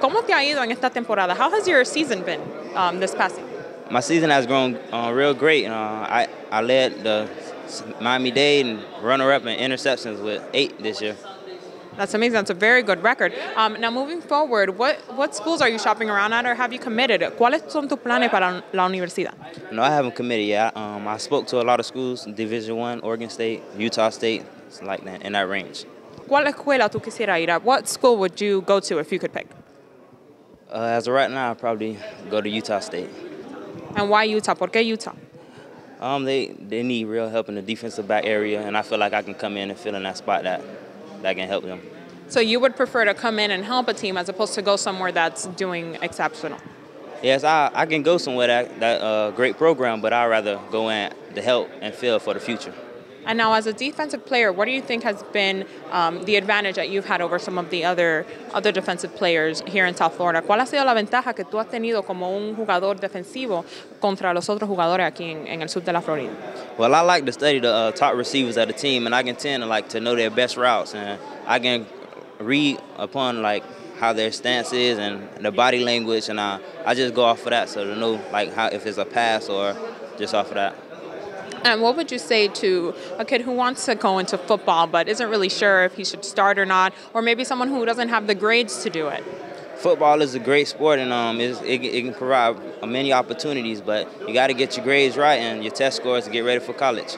¿cómo te ha ido en esta temporada? How has your season been um, this past season? My season has grown uh, real great. Uh, I, I led the Miami Dade and runner-up in interceptions with eight this year. That's amazing. That's a very good record. Um, now, moving forward, what, what schools are you shopping around at or have you committed? ¿Cuáles son tus planes para la universidad? No, I haven't committed yet. Um, I spoke to a lot of schools, Division One, Oregon State, Utah State, like that, in that range. ¿Cuál escuela tú quisieras ir a? What school would you go to if you could pick? Uh, as of right now, I'd probably go to Utah State. And why Utah? ¿Por qué Utah? Um, they, they need real help in the defensive back area, and I feel like I can come in and fill in that spot that, that can help them. So you would prefer to come in and help a team as opposed to go somewhere that's doing exceptional? Yes, I, I can go somewhere that that uh, great program, but I'd rather go in to help and fill for the future. And now, as a defensive player, what do you think has been um, the advantage that you've had over some of the other other defensive players here in South Florida? ¿Cuál ha sido la ventaja que tú has tenido como un jugador defensivo contra los otros jugadores aquí en, en el sur de la Florida? Well, I like to study the uh, top receivers of the team, and I can tend to like to know their best routes, and I can read upon like how their stance is and the body language, and I, I just go off of that, so to know like how if it's a pass or just off of that. And what would you say to a kid who wants to go into football but isn't really sure if he should start or not, or maybe someone who doesn't have the grades to do it? Football is a great sport, and um, it, it can provide many opportunities, but you got to get your grades right and your test scores to get ready for college.